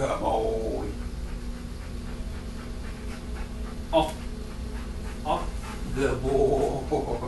Come on. Off. Off. the board.